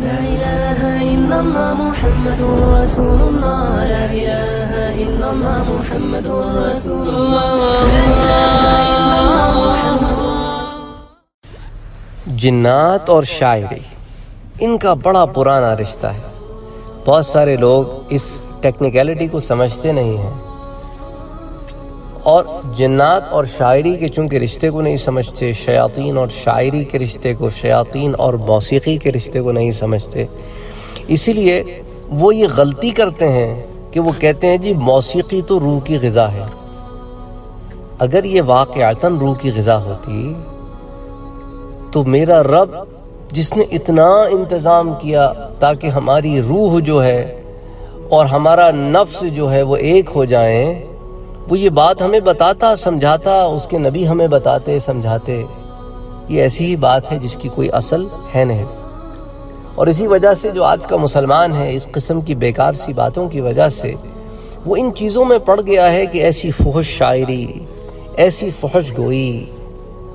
لا إله إلا الله محمد رسول الله. لا إله إلا الله محمد رسول الله. لا إله إلا الله محمد جنات اور شاعری، ان کا بڑا پرانا رشتہ ہے۔ بہت سارے لوگ اس ٹیکنیکلٹی کو سمجھتے نہیں ہیں۔ اور جنات اور شاعری کے چونکہ رشتے کو نہیں سمجھتے، شیاطین اور شاعری کے رشتے کو، شیاطین اور موسیقی کے رشتے کو نہیں سمجھتے۔ اسی لیے وہ یہ غلطی کرتے ہیں کہ وہ کہتے ہیں جی موسیقی تو روح کی غذا ہے۔ اگر یہ واقعتاً روح کی غذا ہوتی، تو میرا رب جس نے اتنا انتظام کیا تاکہ ہماری روح جو ہے اور ہمارا نفس جو ہے وہ ایک ہو جائیں وہ یہ بات ہمیں بتاتا، سمجھاتا، اس کے نبی ہمیں بتاتے، سمجھاتے۔ یہ ایسی ہی بات ہے جس کی کوئی اصل ہے نہیں۔ اور اسی وجہ سے جو آج کا مسلمان ہے، اس قسم کی بیکار سی باتوں کی وجہ سے، وہ ان چیزوں میں پڑ گیا ہے کہ ایسی فحش شاعری، ایسی فحش گوئی۔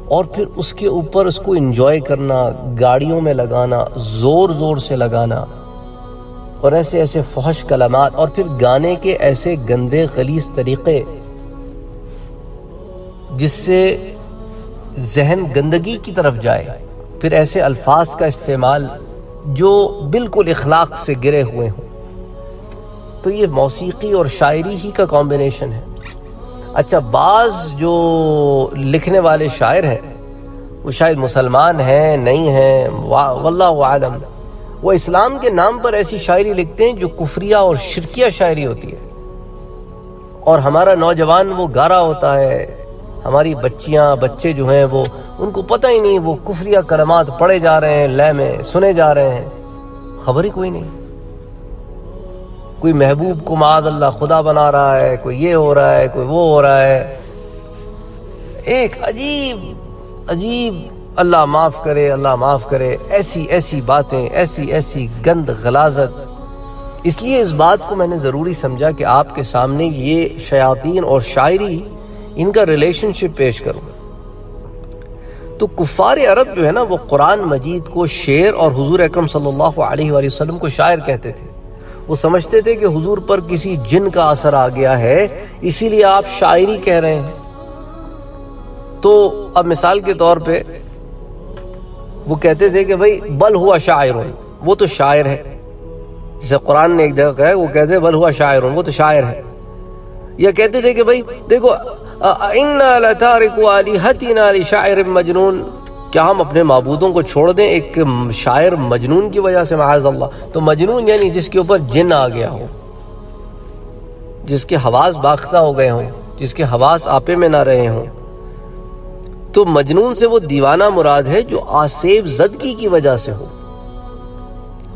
اور پھر اس کے اوپر اس کو انجوائے کرنا، گاڑیوں میں لگانا، زور زور سے لگانا۔ اور ایسے ایسے فحش کلمات، اور پھر گانے کے ایسے گندے، غلیظ طریقے جس سے ذہن گندگی کی طرف جائے، پھر ایسے الفاظ کا استعمال جو بالکل اخلاق سے گرے ہوئے ہوں۔ تو یہ موسیقی اور شاعری ہی کا کمبینیشن ہے۔ اچھا بعض جو لکھنے والے شاعر ہیں، وہ شاید مسلمان ہیں، نہیں ہیں واللہ عالم وہ اسلام کے نام پر ایسی شاعری لکھتے ہیں جو کفریہ اور شرکیہ شاعری ہوتی ہے۔ اور ہمارا نوجوان وہ گارا ہوتا ہے۔ ہماری بچیاں، بچے جو ہیں وہ، ان کو پتہ ہی نہیں، وہ کفریہ کلمات پڑھے جا رہے ہیں، لے میں سنے جا رہے ہیں۔ خبر ہی کوئی نہیں۔ کوئی محبوب کو معاذ اللہ خدا بنا رہا ہے، کوئی یہ ہو رہا ہے، کوئی وہ ہو رہا ہے۔ ایک عجیب عجیب اللہ معاف کرے، اللہ معاف کرے۔ ایسی ایسی باتیں، ایسی ایسی گند غلازت۔ اس لیے اس بات کو میں نے ضروری سمجھا کہ آپ کے سامنے یہ شیاطین اور شاعری ان کا ریلیشن شپ پیش کروں تو کفار عرب جو ہے نا، وہ قرآن مجید کو شعر اور حضور اکرم صلی اللہ علیہ وآلہ وسلم کو شاعر کہتے تھے۔ وہ سمجھتے تھے کہ حضور پر کسی جن کا اثر آ گیا ہے، اسی لیے آپ شاعری کہہ رہے ہیں۔ تو اب مثال کے طور پہ وہ کہتے تھے کہ بھائی، بل ہوا شاعر وہ تو شاعر ہے۔ جسے قرآن نے ایک جگہ کہا ہے، وہ کہتے ہیں بل ہوا شاعر وہ تو شاعر ہے۔ یا کہتے تھے کہ بھائی، دیکھو اِنَّا لَتَارِكُ آلِهَتِنَا لِشَاعِرٍ مَجْنُونَ۔ کیا ہم اپنے معبودوں کو چھوڑ دیں ایک شاعر مجنون کی وجہ سے، معاذ اللہ؟ تو مجنون یعنی جس کے اوپر جن آ گیا ہو، جس کے حواس باختہ ہو گئے ہوں، جس کے حواس آپے میں نہ رہے ہوں۔ تو مجنون سے وہ دیوانہ مراد ہے جو آسیب زدگی کی وجہ سے ہو۔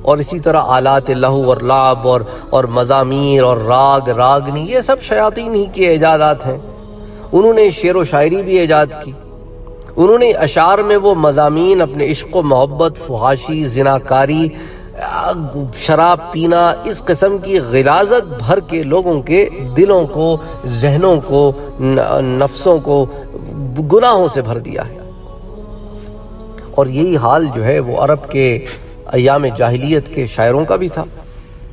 اور اسی طرح آلات اللہ اور لعب اور اور مضامیر اور راگ، راگنی، یہ سب شیاطین ہی کے ایجادات ہیں۔ انہوں نے شعر و شاعری بھی ایجاد کی۔ انہوں نے اشعار میں وہ مضامین اپنے عشق و محبت، فحاشی، زناکاری، شراب پینا، اس قسم کی غلازت بھر کے لوگوں کے دلوں کو، ذہنوں کو، نفسوں کو گناہوں سے بھر دیا ہے۔ اور یہی حال جو ہے وہ عرب کے ایام جاہلیت کے شاعروں کا بھی تھا۔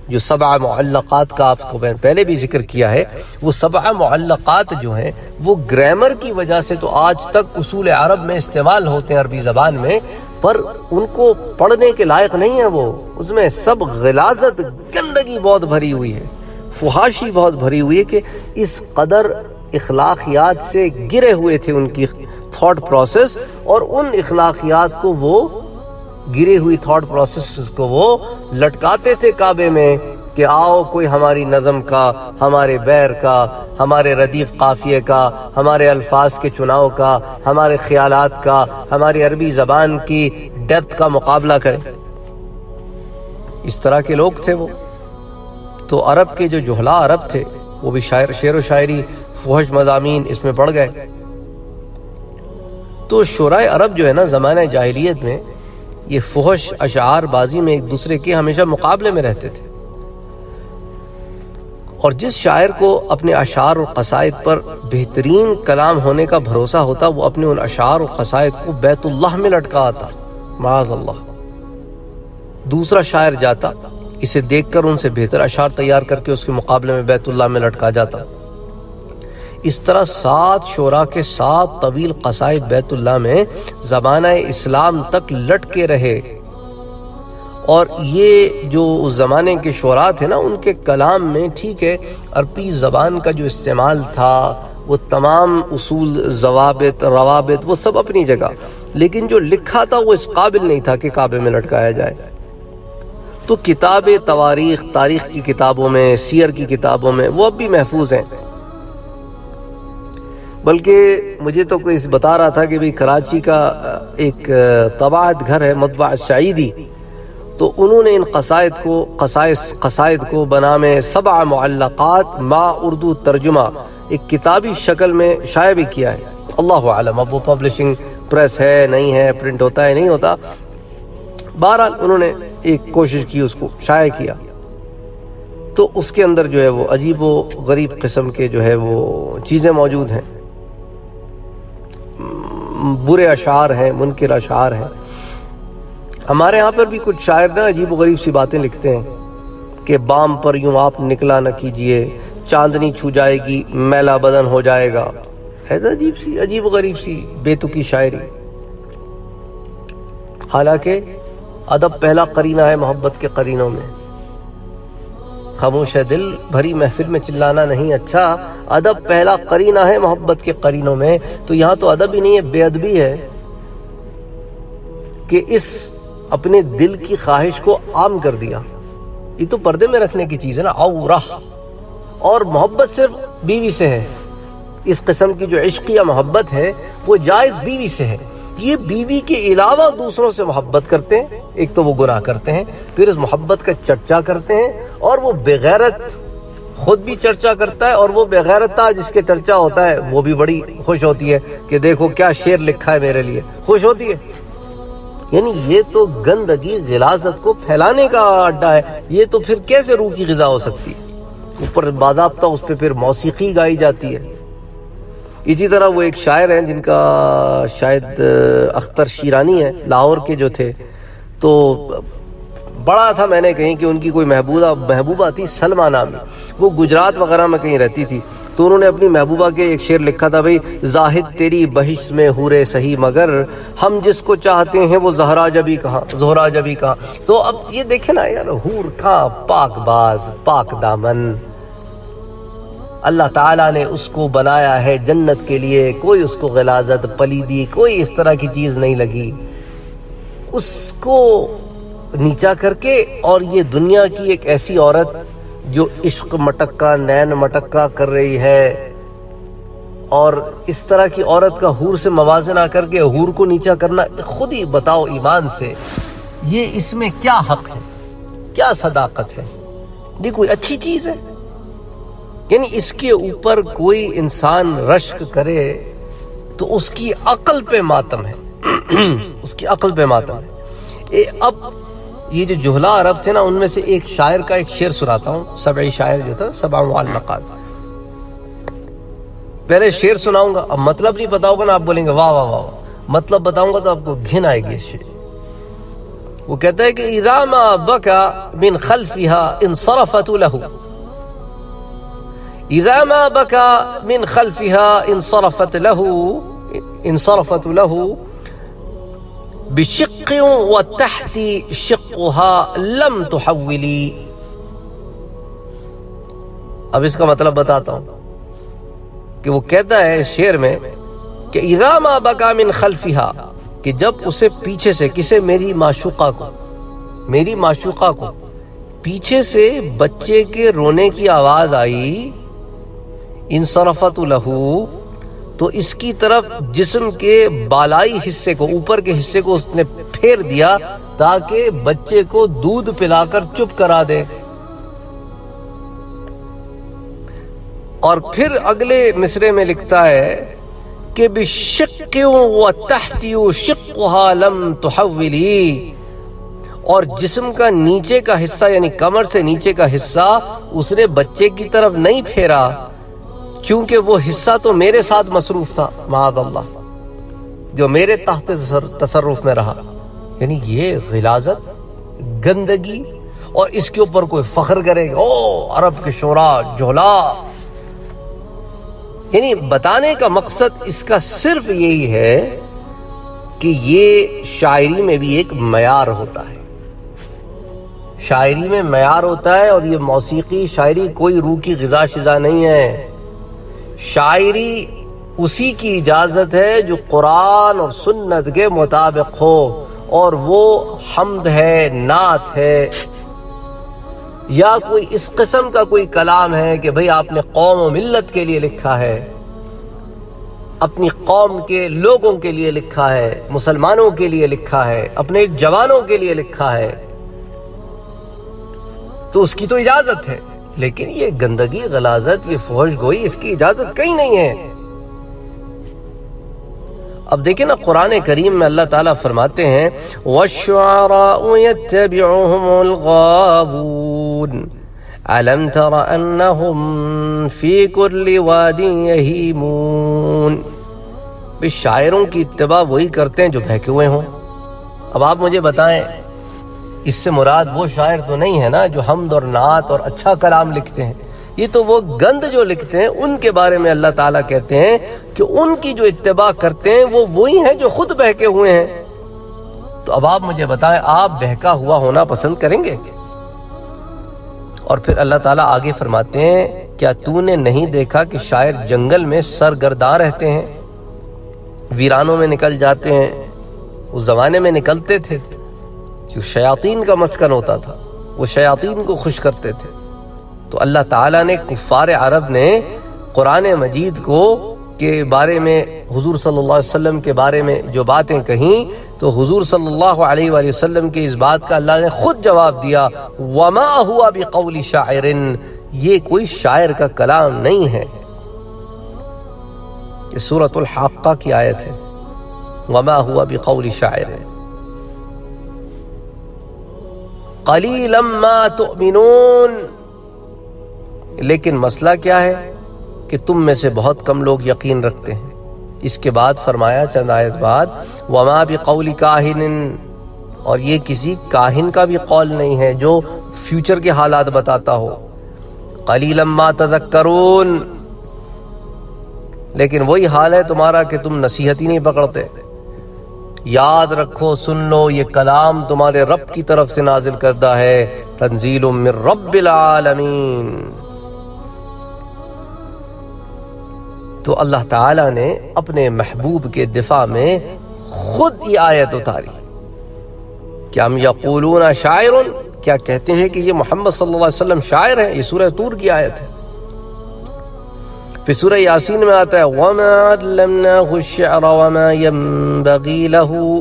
جو سبع معلقات کا آپ کو میں پہلے بھی ذکر کیا ہے، وہ سبع معلقات جو ہیں، وہ گرامر کی وجہ سے تو آج تک اصول عرب میں استعمال ہوتے ہیں عربی زبان میں، پر ان کو پڑھنے کے لائق نہیں ہے وہ۔ اس میں سب غلازت گندگی بہت بھری ہوئی ہے، فحاشی بہت بھری ہوئی ہے کہ اس قدر اخلاقیات سے گرے ہوئے تھے ان کی تھاٹ پروسیس، اور ان اخلاقیات کو وہ گری ہوئی تھاٹ پروسیس کو وہ لٹکاتے تھے کعبے میں کہ آؤ، کوئی ہماری نظم کا، ہمارے بیر کا، ہمارے ردیف قافیے کا، ہمارے الفاظ کے چناؤ کا، ہمارے خیالات کا، ہماری عربی زبان کی ڈیپتھ کا مقابلہ کرے اس طرح کے لوگ تھے وہ۔ تو عرب کے جو جہلا عرب تھے، وہ بھی شاعر، شعر و شاعری، فوہش مضامین اس میں پڑ گئے۔ تو شعراء عرب جو ہے نا زمانہ جاہلیت میں یہ فحش، اشعار بازی میں ایک دوسرے کے ہمیشہ مقابلے میں رہتے تھے۔ اور جس شاعر کو اپنے اشعار و قصائد پر بہترین کلام ہونے کا بھروسہ ہوتا، وہ اپنے ان اشعار و قصائد کو بیت اللہ میں لٹکا آتا معاذ اللہ۔ دوسرا شاعر جاتا، اسے دیکھ کر ان سے بہتر اشعار تیار کر کے اس کے مقابلے میں بیت اللہ میں لٹکا جاتا۔ اس طرح سات شعراء کے سات طویل قصائد بیت اللہ میں زمانہ اسلام تک لٹ کے رہے۔ اور یہ جو اس زمانے کے شعراء تھے نا، ان کے کلام میں ٹھیک ہے، عربی زبان کا جو استعمال تھا، وہ تمام اصول، ضوابط، روابط، وہ سب اپنی جگہ۔ لیکن جو لکھا تھا، وہ اس قابل نہیں تھا کہ کعبے میں لٹکایا جائے۔ تو کتاب تواریخ، تاریخ کی کتابوں میں، سیر کی کتابوں میں، وہ اب بھی محفوظ ہیں۔ بلکہ مجھے تو کوئی بتا رہا تھا کہ بھی کراچی کا ایک طباعت گھر ہے، مطبع سعیدی تو انہوں نے ان قصائد کو قصائد قصائد کو بنام سبع معلقات ما اردو ترجمہ ایک کتابی شکل میں شائع بھی کیا ہے۔ اللہ عالم اب وہ پبلشنگ پریس ہے، نہیں ہے پرنٹ ہوتا ہے، نہیں ہوتا۔ بہرحال انہوں نے ایک کوشش کی، اس کو شائع کیا۔ تو اس کے اندر جو ہے وہ عجیب و غریب قسم کے جو ہے وہ چیزیں موجود ہیں۔ برے اشعار ہیں، منکر اشعار ہیں۔ ہمارے ہاں پر بھی کچھ شاعر نا عجیب و غریب سی باتیں لکھتے ہیں کہ بام پر یوں آپ نکلا نہ کیجیے، چاندنی چھو جائے گی میلا بدن ہو جائے گا۔ ایسا عجیب سی، عجیب و غریب سی بے تکی شاعری۔ حالانکہ ادب پہلا قرینہ ہے محبت کے قرینوں میں۔ خاموش دل، بھری محفل میں چلانا نہیں اچھا۔ ادب پہلا قرینہ ہے محبت کے قرینوں میں۔ تو یہاں تو ادب ہی نہیں ہے، بے ادبی ہے۔ کہ اس اپنے دل کی خواہش کو عام کر دیا۔ یہ تو پردے میں رکھنے کی چیز ہے نا اور محبت صرف بیوی سے ہے۔ اس قسم کی جو عشق یا محبت ہے، وہ جائز بیوی سے ہے۔ یہ بیوی کے علاوہ دوسروں سے محبت کرتے ہیں، ایک تو وہ گناہ کرتے ہیں، پھر اس محبت کا چرچا کرتے ہیں، اور وہ بغیرت خود بھی چرچا کرتا ہے، اور وہ بغیرتا جس کے چرچا ہوتا ہے، وہ بھی بڑی خوش ہوتی ہے کہ دیکھو کیا شعر لکھا ہے میرے لیے، خوش ہوتی ہے۔ یعنی یہ تو گندگی، غلازت کو پھیلانے کا اڈا ہے، یہ تو پھر کیسے روح کی غذا ہو سکتی؟ ہے اوپر باضابطہ اس پہ پھر موسیقی گائی جاتی ہے۔ اسی طرح وہ ایک شاعر ہیں جن کا شاید اختر شیرانی ہے لاہور کے جو تھے۔ تو بڑا تھا میں نے کہیں کہ ان کی کوئی محبوبہ محبوبہ تھی سلمہ نامی۔ وہ گجرات وغیرہ میں کہیں رہتی تھی۔ تو انہوں نے اپنی محبوبہ کے ایک شعر لکھا تھا بھئی زاہد تیری بہش میں ہورے صحیح، مگر ہم جس کو چاہتے ہیں وہ زہرا جبی کہاں، زہرا جبی کہاں۔ تو اب یہ دیکھیں نا، یار، ہور کہاں پاک باز، پاک دامن۔ اللہ تعالیٰ نے اس کو بنایا ہے جنت کے لیے، کوئی اس کو غلازت، پلیدی، کوئی اس طرح کی چیز نہیں لگی۔ اس کو نیچا کر کے اور یہ دنیا کی ایک ایسی عورت جو عشق مٹکا، نین مٹکا کر رہی ہے اور اس طرح کی عورت کا حور سے موازنہ کر کے حور کو نیچا کرنا، خود ہی بتاؤ ایمان سے، یہ اس میں کیا حق ہے؟ کیا صداقت ہے؟ یہ کوئی اچھی چیز ہے؟ یعنی اس کے اوپر کوئی انسان رشک کرے تو اس کی عقل پہ ماتم ہے۔ اس کی عقل پہ ماتم ہے۔ اب یہ جو جہلا عرب تھے نا، ان میں سے ایک شاعر کا ایک شعر سناتا ہوں۔ سبعی شاعر جو تھا سبع معلقات پہلے شعر سناؤں گا۔ اب مطلب نہیں بتاؤ گا نا آپ بولیں گے واہ واہ واہ مطلب بتاؤں گا تو آپ کو گھن آئے گی شعر۔ وہ کہتا ہے کہ اذا ما بکا من خلفها انصرفت له اذا ما بکا من خلفها انصرفت له انصرفت له بشق وتحت شقها لم تحولی اب اس کا مطلب بتاتا ہوں کہ وہ کہتا ہے اس شعر میں کہ اذا ما بکا من خلفها، کہ جب اسے پیچھے سے، کسے میری معشوقہ کو، میری معشوقہ کو پیچھے سے بچے کے رونے کی آواز آئی انصرفت لہو، تو اس کی طرف جسم کے بالائی حصے کو، اوپر کے حصے کو اس نے پھیر دیا تاکہ بچے کو دودھ پلا کر چپ کرا دے۔ اور پھر اگلے مصرے میں لکھتا ہے کہ تحولی اور جسم کا نیچے کا حصہ یعنی کمر سے نیچے کا حصہ، اس نے بچے کی طرف نہیں پھیرا۔ کیونکہ وہ حصہ تو میرے ساتھ مصروف تھا، معاذ اللہ، جو میرے تحت تصرف میں رہا۔ یعنی یہ غلازت، گندگی اور اس کے اوپر کوئی فخر کرے گا۔ او، عرب کے شعرا جولا۔ یعنی بتانے کا مقصد اس کا صرف یہی ہے کہ یہ شاعری میں بھی ایک معیار ہوتا ہے۔ شاعری میں معیار ہوتا ہے اور یہ موسیقی، شاعری، کوئی روح کی غذا شزا نہیں ہے۔ شاعری اسی کی اجازت ہے جو قرآن اور سنت کے مطابق ہو اور وہ حمد ہے، نعت ہے۔ یا کوئی اس قسم کا کوئی کلام ہے کہ بھئی آپ نے قوم و ملت کے لیے لکھا ہے، اپنی قوم کے لوگوں کے لیے لکھا ہے، مسلمانوں کے لیے لکھا ہے، اپنے جوانوں کے لیے لکھا ہے۔ تو اس کی تو اجازت ہے۔ لیکن یہ گندگی، غلازت، یہ فوش گوئی اس کی اجازت کہیں نہیں ہے۔ اب دیکھیں نا قرآن کریم میں اللہ تعالیٰ فرماتے ہیں، وَالشُّعَرَاءُ يَتَّبِعُهُمُ الْغَابُونَ أَلَمْ تَرَ أَنَّهُمْ فِي كُلِّ وَادٍ يَهِيمُونَ۔ بھی شاعروں کی اتباع وہی کرتے ہیں جو بہکے ہوئے ہوں۔ اب آپ مجھے بتائیں۔ اس سے مراد وہ شاعر تو نہیں ہے نا جو حمد اور نعت اور اچھا کلام لکھتے ہیں۔ یہ تو وہ گند جو لکھتے ہیں، ان کے بارے میں اللہ تعالیٰ کہتے ہیں کہ ان کی جو اتباع کرتے ہیں، وہ وہی ہیں جو خود بہکے ہوئے ہیں۔ تو اب آپ مجھے بتائیں، آپ بہکا ہوا ہونا پسند کریں گے؟ اور پھر اللہ تعالیٰ آگے فرماتے ہیں، کیا تو نے نہیں دیکھا کہ شاعر جنگل میں سرگرداں رہتے ہیں؟ ویرانوں میں نکل جاتے ہیں، اس زمانے میں نکلتے تھے۔ کہ شیاطین کا مسکن ہوتا تھا، وہ شیاطین کو خوش کرتے تھے۔ تو اللہ تعالیٰ نے کفار عرب نے قرآن مجید کو کے بارے میں، حضور صلی اللہ علیہ وسلم کے بارے میں جو باتیں کہیں، تو حضور صلی اللہ علیہ وآلہ وسلم کے اس بات کا اللہ نے خود جواب دیا، وما ہوا بقول شاعر۔ یہ کوئی شاعر کا کلام نہیں ہے۔ یہ سورة الحاقہ کی آیت ہے۔ وما ہوا بقول شاعر۔ قلیلا ما تؤمنون۔ لیکن مسئلہ کیا ہے کہ تم میں سے بہت کم لوگ یقین رکھتے ہیں۔ اس کے بعد فرمایا چند آیت بعد، وما بقول کاہن اور یہ کسی کاہن کا بھی قول نہیں ہے جو فیوچر کے حالات بتاتا ہو۔ قلیلا ما تذکرون۔ لیکن وہی حال ہے تمہارا کہ تم نصیحت ہی نہیں پکڑتے۔ یاد رکھو سن لو یہ کلام تمہارے رب کی طرف سے نازل کردہ ہے۔ تنزیل من رب العالمین۔ تو اللہ تعالیٰ نے اپنے محبوب کے دفاع میں خود یہ آیت اتاری۔ کیا ہم یقولون شاعر؟ کیا کہتے ہیں کہ یہ محمد صلی اللہ علیہ وسلم شاعر ہیں؟ یہ سورہ تور کی آیت ہے۔ پھر سورہ یاسین میں آتا ہے، وَمَا عَلَّمْنَاهُ الشِّعْرَ وَمَا يَنبَغِي لَهُ۔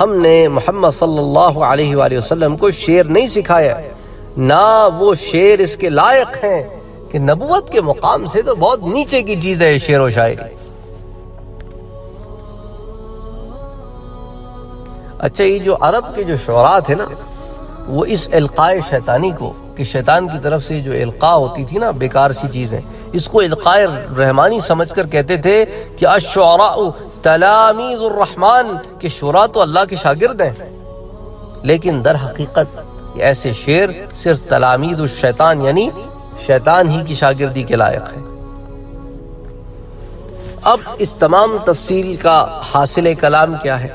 ہم نے محمد صلی اللہ علیہ وآلہ وسلم کو شعر نہیں سکھایا۔ نہ وہ شعر اس کے لائق ہیں کہ نبوت کے مقام سے تو بہت نیچے کی چیز ہے شعر و شاعری۔ اچھا یہ جو عرب کے جو شعراء تھے نا، وہ اس القاء شیطانی کو، کہ شیطان کی طرف سے جو القاء ہوتی تھی نا، بیکار سی چیزیں اس کو القاء رحمانی سمجھ کر کہتے تھے کہ الشعراء تلامیذ الرحمن، کہ شعراء تو اللہ کے شاگرد ہیں۔ لیکن در حقیقت ایسے شعر صرف تلامیذ الشیطان یعنی شیطان ہی کی شاگردی کے لائق ہے اب اس تمام تفصیل کا حاصل کلام کیا ہے؟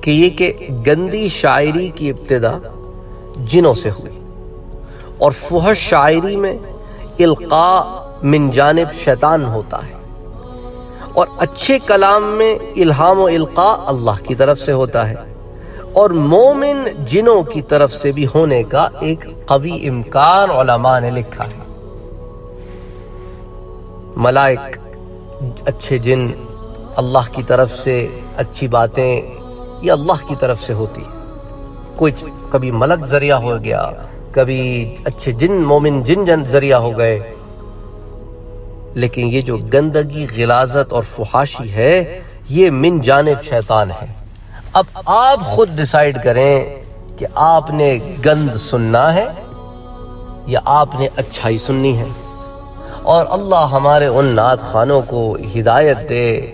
کہ یہ کہ گندی شاعری کی ابتدا جنوں سے ہوئی۔ اور فحش شاعری میں القاء من جانب شیطان ہوتا ہے۔ اور اچھے کلام میں الہام و القاء اللہ کی طرف سے ہوتا ہے۔ اور مومن جنوں کی طرف سے بھی ہونے کا ایک قوی امکان علماء نے لکھا ہے۔ ملائک، اچھے جن اللہ کی طرف سے اچھی باتیں یہ اللہ کی طرف سے ہوتی ہے کوئی کبھی ملک ذریعہ ہو گیا، کبھی اچھے جن، مومن جن جن ذریعہ ہو گئے۔ لیکن یہ جو گندگی، غلازت اور فحاشی ہے، یہ من جانب شیطان ہے۔ اب آپ خود ڈیسائیڈ کریں کہ آپ نے گند سننا ہے یا آپ نے اچھائی سننی ہے۔ اور اللہ ہمارے ان نعت خانوں کو ہدایت دے،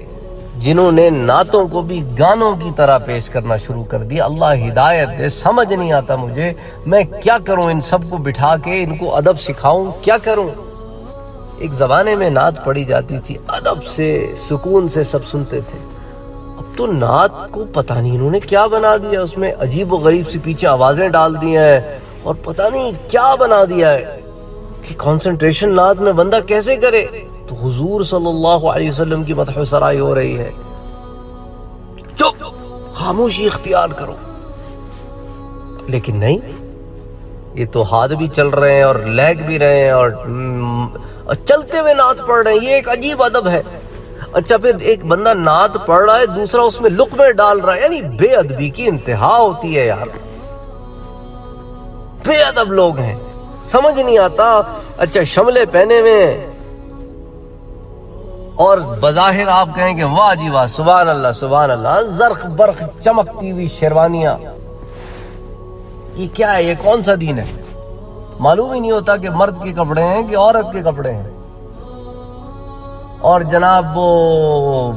جنہوں نے نعتوں کو بھی گانوں کی طرح پیش کرنا شروع کر دیا اللہ ہدایت دے، سمجھ نہیں آتا مجھے میں کیا کروں؟ ان سب کو بٹھا کے، ان کو ادب سکھاؤں، کیا کروں؟ ایک زمانے میں نعت پڑھی جاتی تھی، ادب سے، سکون سے سب سنتے تھے۔ اب تو نعت کو پتہ نہیں، انہوں نے کیا بنا دیا؟ اس میں عجیب و غریب سے پیچھے آوازیں ڈال دی ہیں اور پتہ نہیں کیا بنا دیا ہے کہ کانسنٹریشن نعت میں بندہ کیسے کرے۔ تو حضور صلی اللہ علیہ وسلم کی مدح سرائی ہو رہی ہے۔ چپ، خاموشی اختیار کرو۔ لیکن نہیں، یہ تو ہاتھ بھی چل رہے ہیں اور لیگ بھی رہے ہیں اور چلتے ہوئے نعت پڑھ رہے ہیں۔ یہ ایک عجیب ادب ہے۔ اچھا پھر ایک بندہ نعت پڑھ رہا ہے، دوسرا اس میں لقمے ڈال رہا ہے۔ یعنی بے ادبی کی انتہا ہوتی ہے یار۔ بے ادب لوگ ہیں۔ سمجھ نہیں آتا۔ اچھا شملے پہنے میں اور بظاہر آپ کہیں کہ واہ جی واہ، سبحان اللہ سبحان اللہ۔ زرخ برخ چمکتی ہوئی شیروانیاں۔ یہ کیا ہے؟ یہ کون سا دین ہے؟ معلوم ہی نہیں ہوتا کہ مرد کے کپڑے ہیں کہ عورت کے کپڑے ہیں۔ اور جناب، وہ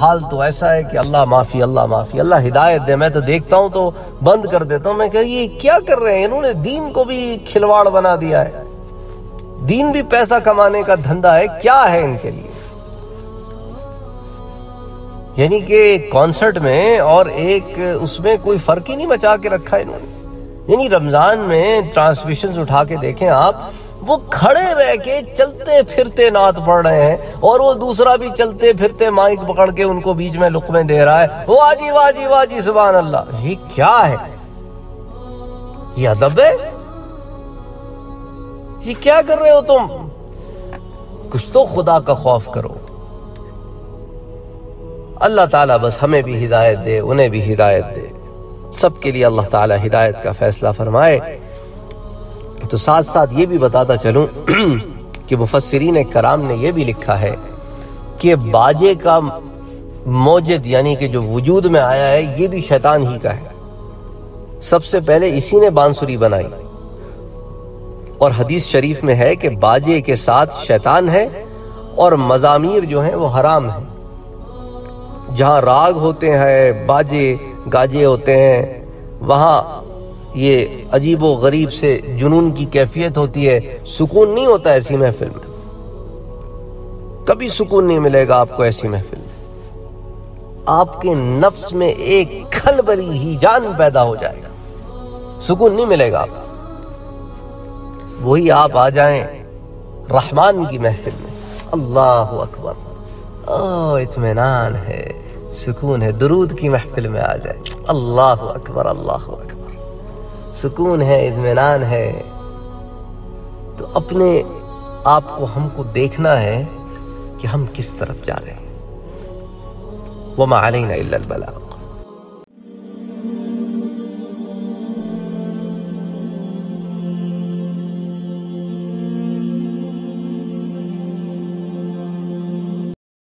حال تو ایسا ہے کہ اللہ معافی اللہ معافی، اللہ ہدایت دے۔ میں تو دیکھتا ہوں تو بند کر دیتا ہوں۔ میں کہ یہ کیا کر رہے ہیں؟ انہوں نے دین کو بھی کھلواڑ بنا دیا ہے۔ دین بھی پیسہ کمانے کا دھندا ہے۔ کیا ہے ان کے لیے؟ یعنی کہ کانسرٹ میں اور ایک اس میں کوئی فرق ہی نہیں مچا کے رکھا انہوں نے۔ یعنی رمضان میں ٹرانسمیشن اٹھا کے دیکھیں آپ، وہ کھڑے رہ کے چلتے پھرتے نعت پڑھ رہے ہیں اور وہ دوسرا بھی چلتے پھرتے مائک پکڑ کے ان کو بیچ میں لقمے دے رہا ہے۔ واہ جی واہ سبحان اللہ۔ یہ کیا ہے؟ یہ ادب ہے؟ یہ کیا کر رہے ہو تم؟ کچھ تو خدا کا خوف کرو۔ اللہ تعالیٰ بس ہمیں بھی ہدایت دے، انہیں بھی ہدایت دے۔ سب کے لیے اللہ تعالیٰ ہدایت کا فیصلہ فرمائے۔ تو ساتھ ساتھ یہ بھی بتاتا چلوں کہ مفسرین کرام نے یہ بھی لکھا ہے کہ باجے کا موجد یعنی کہ جو وجود میں آیا ہے، یہ بھی شیطان ہی کا ہے۔ سب سے پہلے اسی نے بانسری بنائی۔ اور حدیث شریف میں ہے کہ باجے کے ساتھ شیطان ہے اور مزامیر جو ہیں وہ حرام ہیں۔ جہاں راگ ہوتے ہیں، باجے گاجے ہوتے ہیں۔ وہاں یہ عجیب و غریب سے جنون کی کیفیت ہوتی ہے۔ سکون نہیں ہوتا ایسی محفل میں۔ کبھی سکون نہیں ملے گا آپ کو ایسی محفل میں۔ آپ کے نفس میں ایک کھل بری ہی جان پیدا ہو جائے گا۔ سکون نہیں ملے گا آپ وہی آپ آ جائیں رحمان کی محفل میں۔ اللہ اکبر۔ او اطمینان ہے۔ سکون ہے، درود کی محفل میں آ جائے۔ اللہ اکبر اللہ اکبر۔ سکون ہے، اطمینان ہے۔ تو اپنے آپ کو ہم کو دیکھنا ہے کہ ہم کس طرف جا رہے ہیں۔ وَمَا عَلَيْنَا إِلَّا الْبَلَاغُ